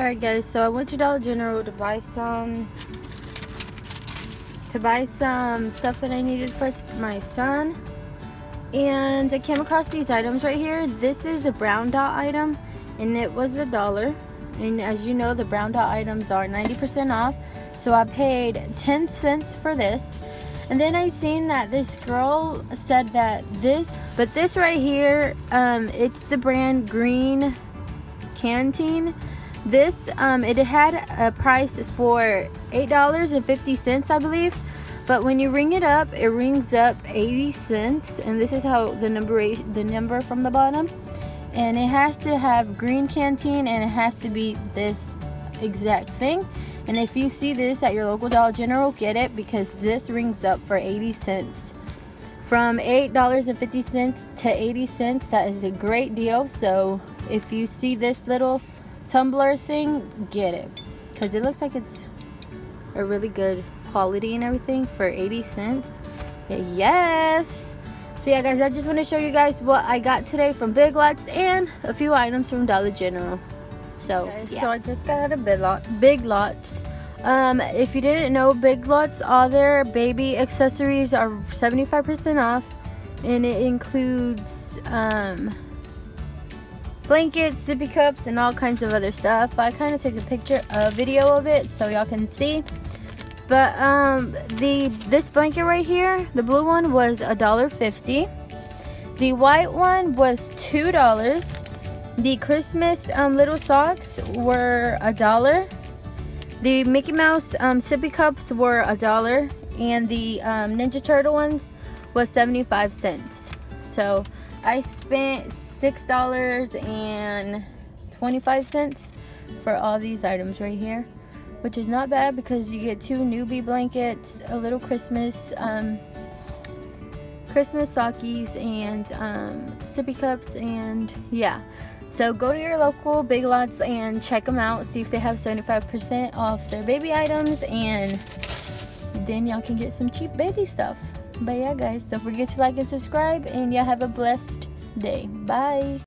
Alright guys, so I went to Dollar General to buy some to buy some stuff that I needed for my son. And I came across these items right here. This is a brown dot item and it was a dollar. And as you know the brown dot items are 90% off. So I paid 10 cents for this. And then I seen that this girl said that this but this right here um, it's the brand green canteen this um, it had a price for eight dollars and fifty cents I believe. But when you ring it up it rings up 80 cents and this is how the number the number from the bottom. And it has to have green canteen and it has to be this exact thing. And if you see this at your local Dollar General get it because this rings up for 80 cents. From $8.50 to 80 cents that is a great deal. So if you see this little tumbler thing get it. Because it looks like it's a really good quality and everything for 80 cents. Yes. So yeah guys i just want to show you guys what i got today from big lots and a few items from dollar general. So yeah. so i just got out of big, lot, big lots. Um, if you didn't know big lots all their baby accessories are 75 percent off and it includes um, blankets sippy cups and all kinds of other stuff i kind of took a picture a video of it so y'all can see but um, the this blanket right here, the blue one was a dollar fifty. The white one was two dollars. The Christmas um, little socks were a dollar. The Mickey Mouse um, sippy cups were a dollar, and the um, Ninja Turtle ones was 75 cents. So I spent six dollars and 25 cents for all these items right here which is not bad because you get two newbie blankets, a little Christmas, um, Christmas sockies, and um, sippy cups, and yeah. So go to your local Big Lots and check them out. See if they have 75% off their baby items, and then y'all can get some cheap baby stuff. But yeah, guys, don't forget to like and subscribe, and y'all have a blessed day. Bye.